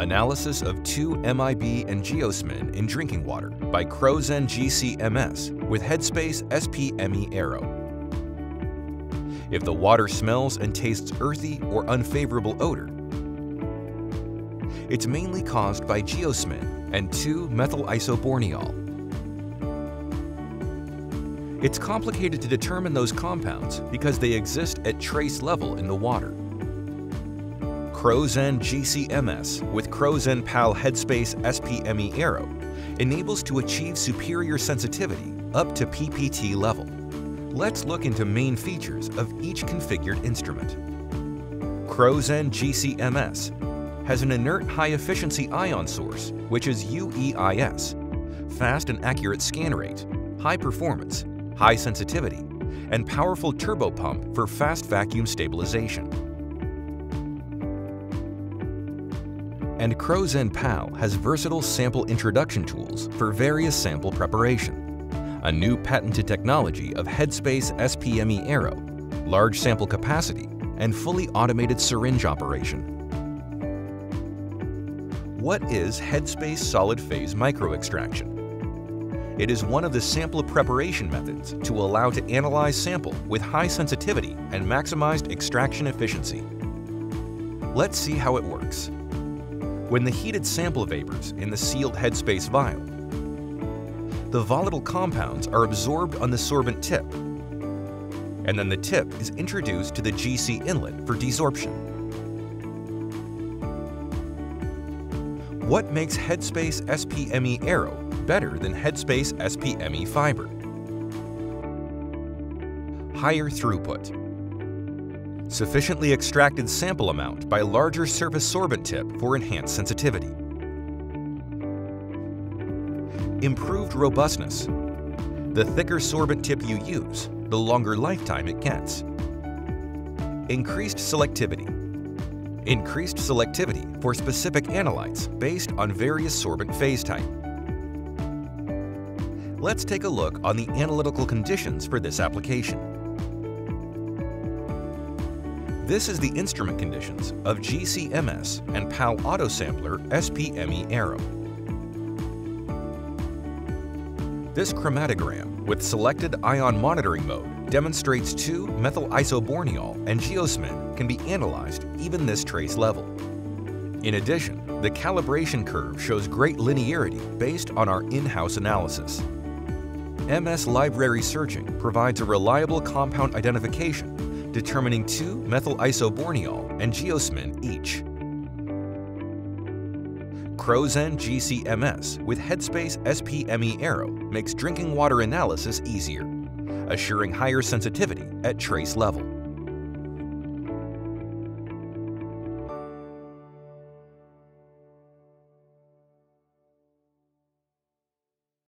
Analysis of 2-MIB and geosmin in drinking water by ChroZen GC-MS with Headspace SP-ME Arrow. If the water smells and tastes earthy or unfavorable odor, it's mainly caused by geosmin and 2-methyl-isoborneol. It's complicated to determine those compounds because they exist at trace level in the water. ChroZen GC-MS with ChroZen PAL Headspace SP-ME Arrow enables to achieve superior sensitivity up to PPT level. Let's look into main features of each configured instrument. Crowzen GC-MS has an inert high-efficiency ion source, which is UEIS, fast and accurate scan rate, high performance, high sensitivity, and powerful turbopump for fast vacuum stabilization. And ChroZen PAL has versatile sample introduction tools for various sample preparation, a new patented technology of Headspace SP-ME Arrow, large sample capacity, and fully automated syringe operation. What is Headspace solid phase microextraction? It is one of the sample preparation methods to allow to analyze sample with high sensitivity and maximized extraction efficiency. Let's see how it works. When the heated sample vapors in the sealed headspace vial, the volatile compounds are absorbed on the sorbent tip, and then the tip is introduced to the GC inlet for desorption. What makes Headspace SP-ME Arrow better than Headspace SP-ME Fiber? Higher throughput, Sufficiently extracted sample amount by larger surface sorbent tip for enhanced sensitivity. Improved robustness. The thicker sorbent tip you use, the longer lifetime it gets. Increased selectivity. Increased selectivity for specific analytes based on various sorbent phase type. Let's take a look on the analytical conditions for this application. This is the instrument conditions of GC-MS and PAL Autosampler SP-ME Arrow. This chromatogram with selected ion monitoring mode demonstrates 2-methyl-isoborneol and geosmin can be analyzed even this trace level. In addition, the calibration curve shows great linearity based on our in-house analysis. MS Library Searching provides a reliable compound identification determining 2-methyl-isoborneol and geosmin each. ChroZen GC-MS with Headspace SP-ME Arrow makes drinking water analysis easier, assuring higher sensitivity at trace level.